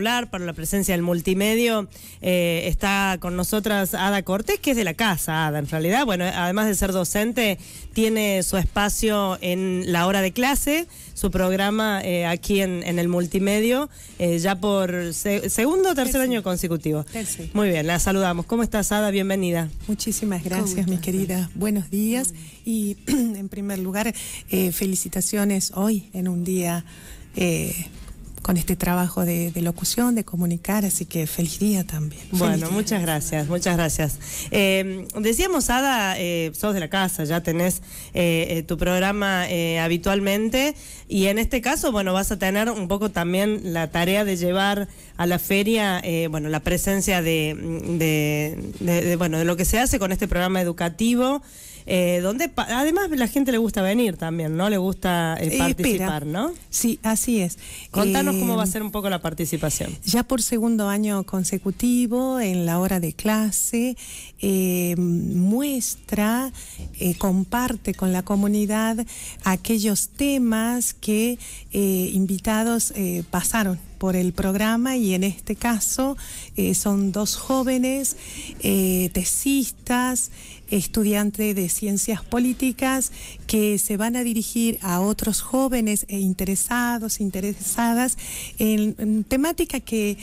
para la presencia del multimedio. Eh, está con nosotras Ada Cortés, que es de la casa, Ada, en realidad. Bueno, además de ser docente, tiene su espacio en la hora de clase, su programa eh, aquí en, el multimedio, eh, ya por segundo o tercer año consecutivo. Muy bien, la saludamos. ¿Cómo estás, Ada? Bienvenida. Muchísimas gracias, mi querida. Buenos días. Y en primer lugar, felicitaciones hoy en un día con este trabajo de, locución, de comunicar, así que feliz día también. Bueno, muchas gracias, muchas gracias. Eh, decíamos, Ada, eh, sos de la casa, ya tenés eh, tu programa habitualmente y en este caso, bueno, vas a tener un poco también la tarea de llevar a la feria, bueno, la presencia de, de, bueno, de lo que se hace con este programa educativo. Eh, donde además la gente le gusta venir también, ¿no? Le gusta eh, participar, ¿no? Sí, así es. Contanos cómo va a eh, ser un poco la participación. Ya por segundo año consecutivo, en la hora de clase, muestra, comparte con la comunidad aquellos temas que invitados pasaron por el programa y en este caso son dos jóvenes tesistas, estudiantes de ciencias políticas que se van a dirigir a otros jóvenes e interesados, interesadas en, temática que eh,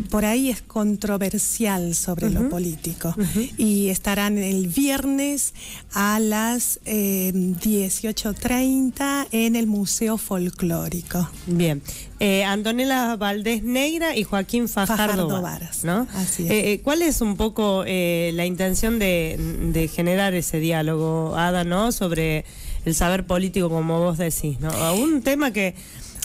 por ahí es controversial sobre lo político. Y estarán el viernes a las 18.30 eh, en el Museo Folclórico. Bien. Eh, Antonella Valdés Negra y Joaquín Fajardo, Varas. ¿no? Así es. ¿Cuál es un poco la intención de generar ese diálogo, Ada, ¿no? Sobre el saber político, como vos decís, ¿no? Un tema que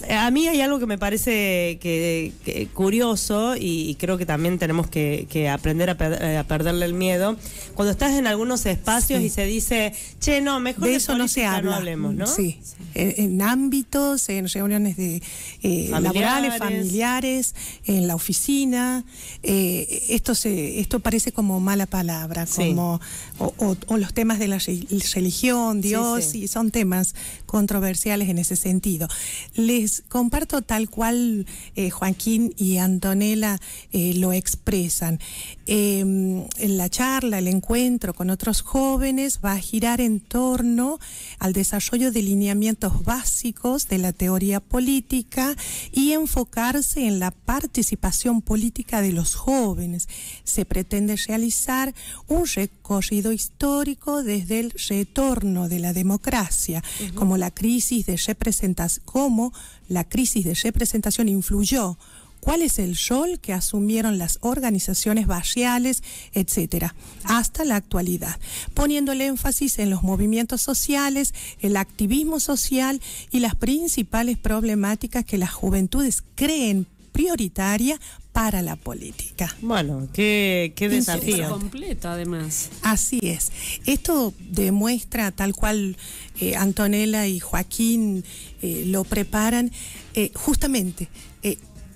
a mí hay algo que me parece que, curioso y, creo que también tenemos que, aprender eh, a, perderle el miedo. Cuando estás en algunos espacios y se dice, che, no, mejor de, eso no se habla. hablemos, ¿no? Sí, en, ámbitos, en reuniones de eh, laborales, familiares, en la oficina. Eh, esto se, esto parece como mala palabra, como o, los temas de la religión, Dios, y son temas controversiales en ese sentido. Les comparto tal cual eh, Joaquín y Antonella eh, lo expresan. Em, en la charla, el encuentro con otros jóvenes va a girar en torno al desarrollo de lineamientos básicos de la teoría política y enfocarse en la participación política de los jóvenes. Se pretende realizar un recorrido histórico desde el retorno de la democracia, como la crisis de representación, como la crisis de representación influyó, cuál es el rol que asumieron las organizaciones barriales, etcétera, hasta la actualidad, poniendo el énfasis en los movimientos sociales, el activismo social y las principales problemáticas que las juventudes creen prioritaria para la política. Bueno, qué, qué desafío. completo, además. Así es. Esto demuestra, tal cual eh, Antonella y Joaquín eh, lo preparan, eh, justamente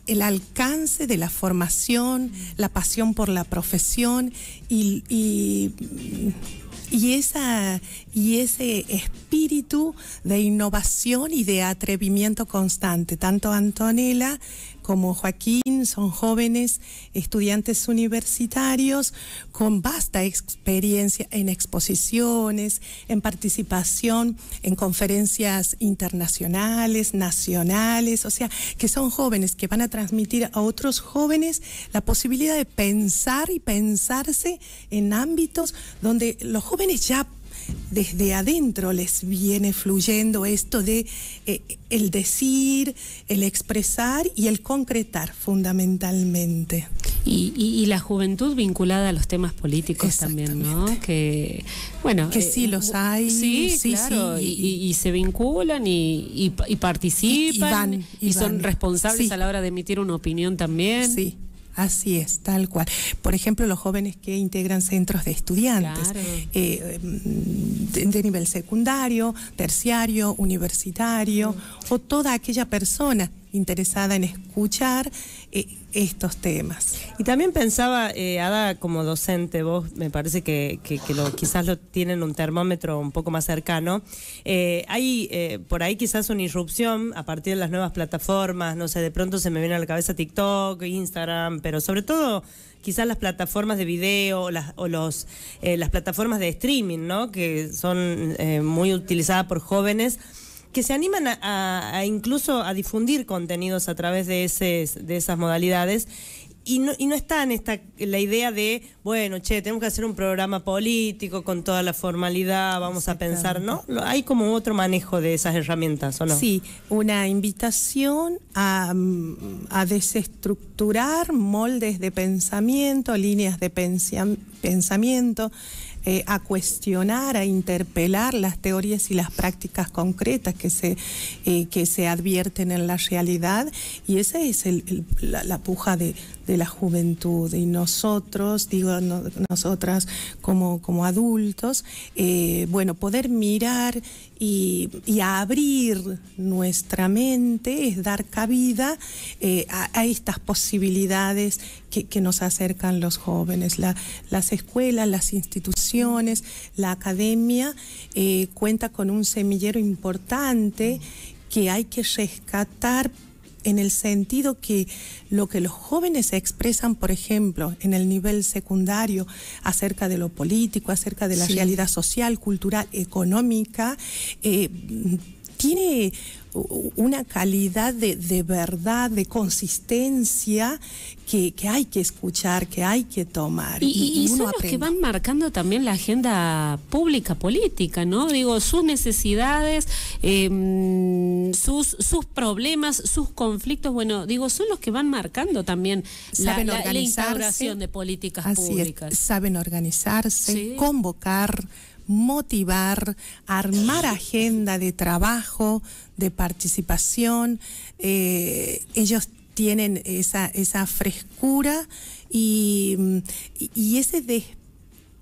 el alcance de la formación, la pasión por la profesión y, y, y, esa, y ese espíritu de innovación y de atrevimiento constante. Tanto Antonella como Joaquín son jóvenes estudiantes universitarios con vasta experiencia en exposiciones, en participación en conferencias internacionales, nacionales, o sea, que son jóvenes que van a transmitir a otros jóvenes la posibilidad de pensar y pensarse en ámbitos donde los jóvenes ya desde adentro les viene fluyendo esto de eh, el decir, el expresar y el concretar fundamentalmente. Y, la juventud vinculada a los temas políticos también, ¿no? Que, bueno. Que sí eh, los hay. Sí, sí, claro, sí. Y, se vinculan y, participan. Y, son responsables a la hora de emitir una opinión también. Sí. Así es, tal cual. Por ejemplo, los jóvenes que integran centros de estudiantes eh, de, nivel secundario, terciario, universitario, o toda aquella persona interesada en escuchar eh, estos temas. Y también pensaba, eh, Ada, como docente, vos me parece que, quizás lo tienen un termómetro un poco más cercano. Eh, hay eh, por ahí quizás una irrupción a partir de las nuevas plataformas, no sé, de pronto se me viene a la cabeza TikTok, Instagram, pero sobre todo quizás las plataformas de video o los, las plataformas de streaming, ¿no? Que son muy utilizadas por jóvenes que se animan a, incluso a difundir contenidos a través de, ese, de esas modalidades y no, y no está en esta, la idea de, bueno, che, tenemos que hacer un programa político con toda la formalidad, vamos a pensar, ¿no? Hay como otro manejo de esas herramientas, ¿o no? Sí, una invitación a, a desestructurar moldes de pensamiento, líneas de pensamiento. Eh, a cuestionar, a interpelar las teorías y las prácticas concretas que se, eh, que se advierten en la realidad. Y esa es la, puja de, la juventud. Y nosotros, digo nosotras como, como adultos, eh, bueno, poder mirar y, abrir nuestra mente es dar cabida a, estas posibilidades que, nos acercan los jóvenes. las escuelas, las instituciones, la academia eh, cuenta con un semillero importante que hay que rescatar en el sentido que lo que los jóvenes expresan, por ejemplo, en el nivel secundario acerca de lo político, acerca de la realidad social, cultural, económica, eh, tiene una calidad de, verdad, de consistencia que, hay que escuchar, que hay que tomar. Y, son los que van marcando también la agenda pública, política, ¿no? Digo, sus necesidades, em, sus, sus problemas, sus conflictos, bueno, digo, son los que van marcando también la, la, instauración de políticas públicas. saben organizarse, convocar motivar, armar agenda de trabajo, de participación. Eh, ellos tienen esa, esa frescura y, y ese despliegue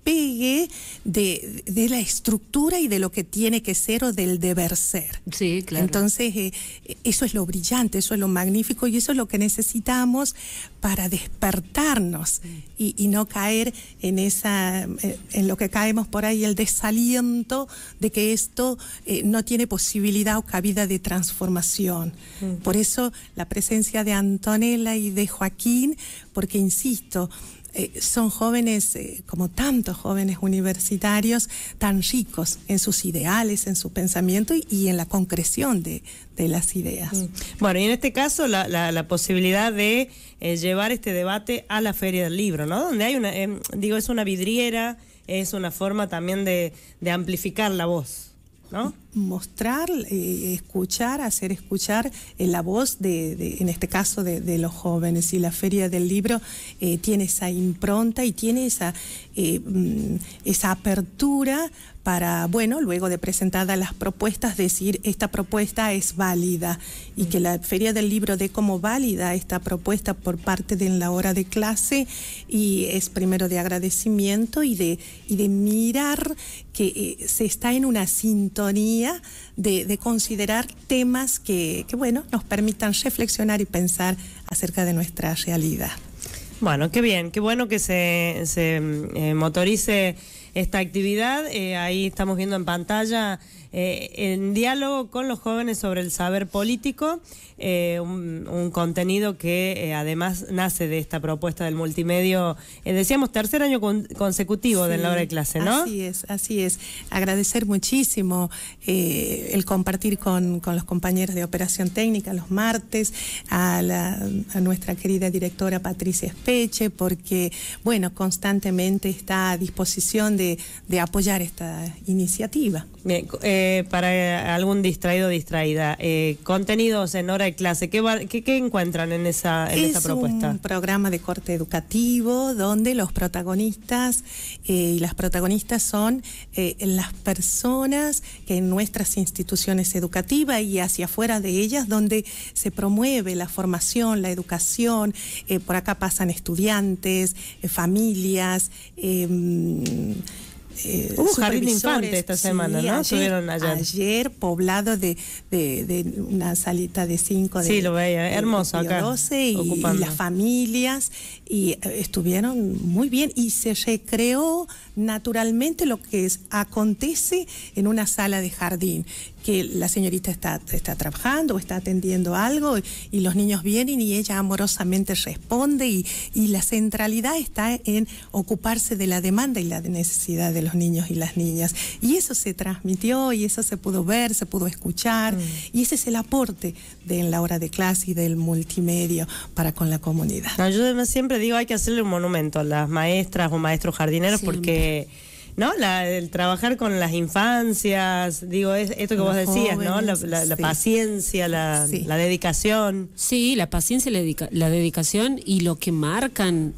pegue de, la estructura y de lo que tiene que ser o del deber ser. Sí, claro. Entonces, eh, eso es lo brillante, eso es lo magnífico y eso es lo que necesitamos para despertarnos y, no caer en esa, eh, en lo que caemos por ahí, el desaliento de que esto eh, no tiene posibilidad o cabida de transformación. Mm. Por eso la presencia de Antonella y de Joaquín, porque insisto, eh, son jóvenes, eh, como tantos jóvenes universitarios, tan ricos en sus ideales, en su pensamiento y, en la concreción de, las ideas. Mm. Bueno, y en este caso la, posibilidad de eh, llevar este debate a la Feria del Libro, ¿no? Donde hay una, digo, es una vidriera, es una forma también de, de amplificar la voz. Mostrar, eh, escuchar, hacer escuchar eh, la voz de, en este caso, de, los jóvenes. Y la Feria del Libro eh, tiene esa impronta y tiene esa, mm, esa apertura para, bueno, luego de presentadas las propuestas, decir esta propuesta es válida y que la Feria del Libro dé como válida esta propuesta por parte de la hora de clase y es primero de agradecimiento y de, y de mirar que se está en una sintonía de, considerar temas que, bueno, nos permitan reflexionar y pensar acerca de nuestra realidad. Bueno, qué bien, qué bueno que se, se eh, motorice esta actividad. Eh, ahí estamos viendo en pantalla eh, en diálogo con los jóvenes sobre el saber político, eh, un, contenido que eh, además nace de esta propuesta del multimedio, decíamos tercer año consecutivo de la hora de clase, ¿no? Así es, así es. Agradecer muchísimo el compartir con, los compañeros de operación técnica los martes, a, a nuestra querida directora Patricia Espeche, porque, bueno, constantemente está a disposición de, de apoyar esta iniciativa. Bien, eh, para algún distraído o distraída, eh, contenidos en hora de clase, ¿qué, qué, encuentran en esa, en esa propuesta? Es un programa de corte educativo donde los protagonistas eh, y las protagonistas son las personas que en nuestras instituciones educativas y hacia afuera de ellas, donde se promueve la formación, la educación, por acá pasan estudiantes, familias, eh, Hubo jardín de infante esta semana, ¿no? Ayer, ayer. poblado de, de, una salita de cinco de, sí, lo veía, hermoso acá. 12 y, las familias y eh, estuvieron muy bien y se recreó naturalmente lo que es, acontece en una sala de jardín que la señorita está, está trabajando o está atendiendo algo y, los niños vienen y ella amorosamente responde y, y, la centralidad está en ocuparse de la demanda y la necesidad de los niños y las niñas. Y eso se transmitió y eso se pudo ver, se pudo escuchar mm. y ese es el aporte de en la hora de clase y del multimedia para con la comunidad. yo siempre digo hay que hacerle un monumento a las maestras o maestros jardineros porque ¿no? La, el trabajar con las infancias, digo, es esto que vos decías, ¿no? La, paciencia, la, la, dedicación. Sí, la paciencia, la, la dedicación y lo que marcan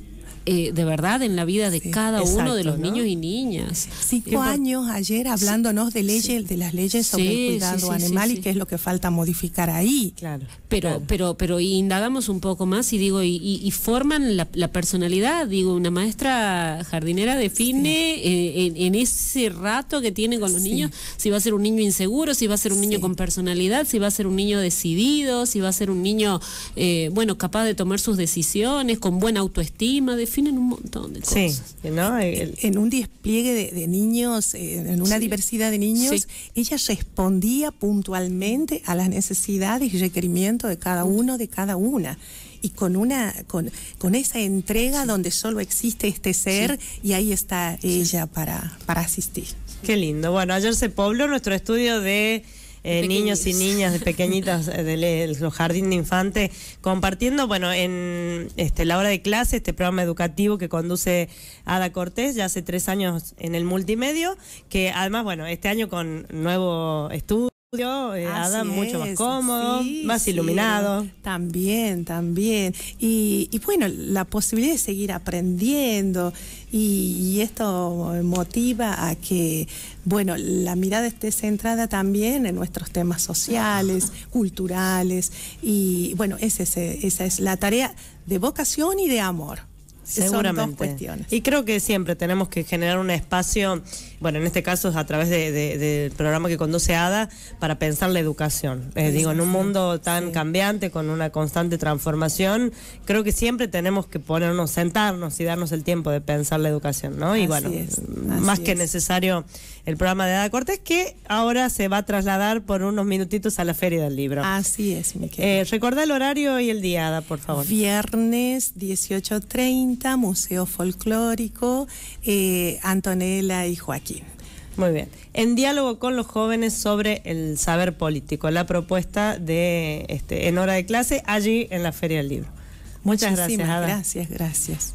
eh, de verdad en la vida de cada uno de los niños y niñas. Cinco años ayer hablándonos de leyes, de las leyes sobre el cuidado animal y qué es lo que falta modificar ahí. Claro. Pero, pero, pero indagamos un poco más y digo, y, forman la, personalidad. Digo, una maestra jardinera define eh, en, ese rato que tiene con los niños si va a ser un niño inseguro, si va a ser un niño con personalidad, si va a ser un niño decidido, si va a ser un niño, eh, bueno, capaz de tomar sus decisiones, con buena autoestima. Define definen un montón de cosas. Sí, ¿no? En un despliegue de, niños, eh, en una diversidad de niños, ella respondía puntualmente a las necesidades y requerimientos de cada uno, de cada una y con una con, con esa entrega donde solo existe este ser y ahí está ella para, para asistir. Qué lindo. Bueno, ayer se pobló nuestro estudio de eh, niños y niñas de pequeñitas eh, del jardín de infante, compartiendo, bueno, en este, la hora de clase, este programa educativo que conduce Ada Cortés, ya hace tres años en el multimedio, que además, bueno, este año con nuevo estudio eh, Ada mucho más cómodo, más iluminado. También, también. Y, bueno, la posibilidad de seguir aprendiendo y, esto motiva a que, bueno, la mirada esté centrada también en nuestros temas sociales, culturales y bueno, ese, esa es la tarea de vocación y de amor. Seguramente. Y creo que siempre tenemos que generar un espacio, bueno, en este caso es a través del programa que conduce ADA, para pensar la educación. Eh, digo, en un mundo tan cambiante, con una constante transformación, creo que siempre tenemos que ponernos, sentarnos y darnos el tiempo de pensar la educación, ¿no? Y bueno, más que necesario el programa de Ada Cortés, que ahora se va a trasladar por unos minutitos a la Feria del Libro. Así es, mi eh, Recuerda el horario y el día, Ada, por favor. Viernes 18.30, Museo Folclórico, eh, Antonella y Joaquín. Muy bien. En diálogo con los jóvenes sobre el saber político, la propuesta de este, en hora de clase allí en la Feria del Libro. Muchas gracias, Ada. Gracias, gracias.